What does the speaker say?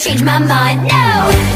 Change my mind, no.